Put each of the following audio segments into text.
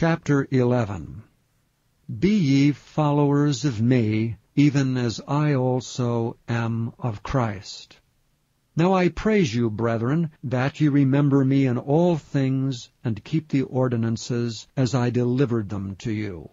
Chapter 11 Be ye followers of me, even as I also am of Christ. Now I praise you, brethren, that ye remember me in all things, and keep the ordinances as I delivered them to you.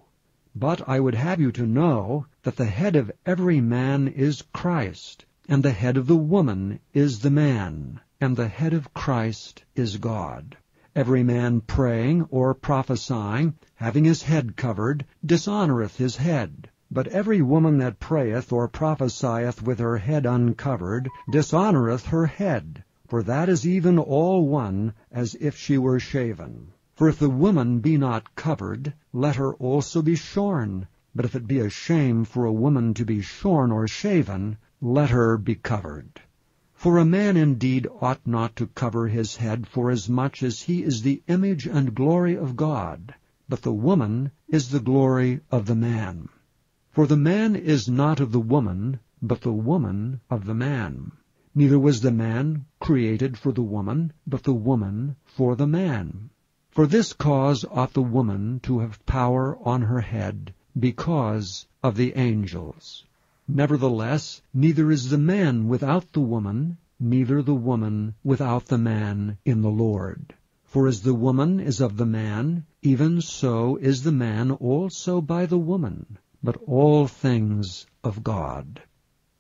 But I would have you to know that the head of every man is Christ, and the head of the woman is the man, and the head of Christ is God. Every man praying or prophesying, having his head covered, dishonoureth his head. But every woman that prayeth or prophesieth with her head uncovered dishonoureth her head, for that is even all one as if she were shaven. For if the woman be not covered, let her also be shorn. But if it be a shame for a woman to be shorn or shaven, let her be covered. For a man indeed ought not to cover his head forasmuch as much as he is the image and glory of God, but the woman is the glory of the man. For the man is not of the woman, but the woman of the man. Neither was the man created for the woman, but the woman for the man. For this cause ought the woman to have power on her head, because of the angels. Nevertheless, neither is the man without the woman, neither the woman without the man in the Lord. For as the woman is of the man, even so is the man also by the woman but all things of God.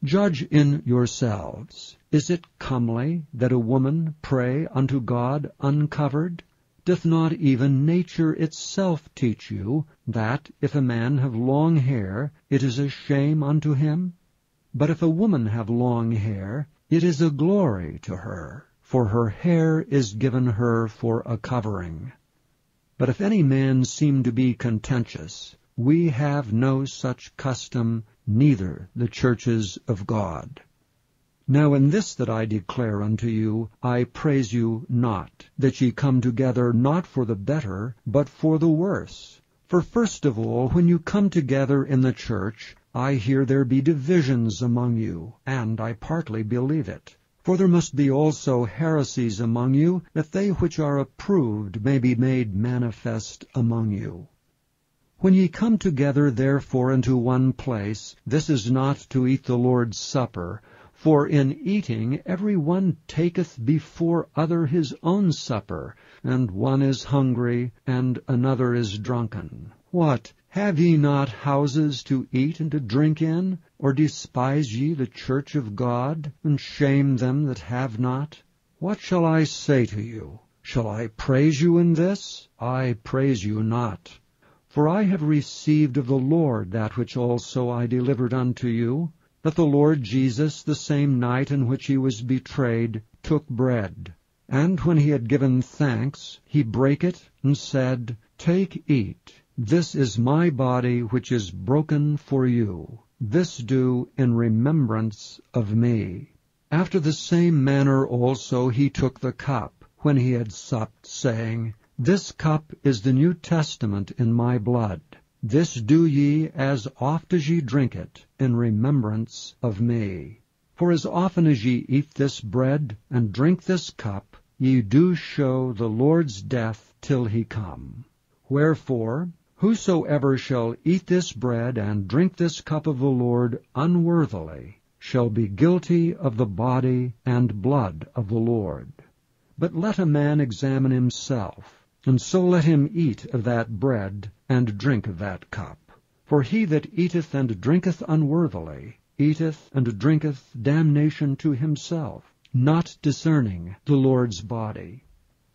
Judge in yourselves. Is it comely that a woman pray unto God uncovered? Doth not even nature itself teach you that if a man have long hair, it is a shame unto him? But if a woman have long hair, it is a glory to her, for her hair is given her for a covering. But if any man seem to be contentious, we have no such custom, neither the churches of God. Now in this that I declare unto you, I praise you not, that ye come together not for the better, but for the worse. For first of all, when you come together in the church, I hear there be divisions among you, and I partly believe it. For there must be also heresies among you, that they which are approved may be made manifest among you. When ye come together therefore into one place, this is not to eat the Lord's Supper, for in eating every one taketh before other his own supper, and one is hungry, and another is drunken. What? Have ye not houses to eat and to drink in? Or despise ye the church of God, and shame them that have not? What shall I say to you? Shall I praise you in this? I praise you not. For I have received of the Lord that which also I delivered unto you, that the Lord Jesus, the same night in which he was betrayed, took bread. And when he had given thanks, he brake it, and said, Take, eat, this is my body which is broken for you. This do in remembrance of me. After the same manner also he took the cup, when he had supped, saying, this cup is the New Testament in my blood. This do ye as oft as ye drink it, in remembrance of me. For as often as ye eat this bread, and drink this cup, ye do show the Lord's death till he come. Wherefore, whosoever shall eat this bread and drink this cup of the Lord unworthily, shall be guilty of the body and blood of the Lord. But let a man examine himself, and so let him eat of that bread, and drink of that cup. For he that eateth and drinketh unworthily, eateth and drinketh damnation to himself, not discerning the Lord's body.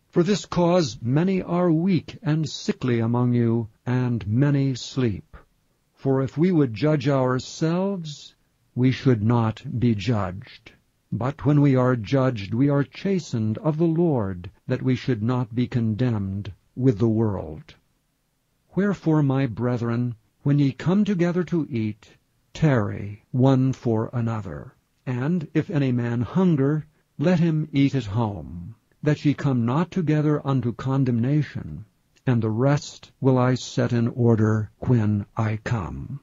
For this cause many are weak and sickly among you, and many sleep. For if we would judge ourselves, we should not be judged. But when we are judged, we are chastened of the Lord, that we should not be condemned with the world. Wherefore, my brethren, when ye come together to eat, tarry one for another. And if any man hunger, let him eat at home, that ye come not together unto condemnation, and the rest will I set in order when I come.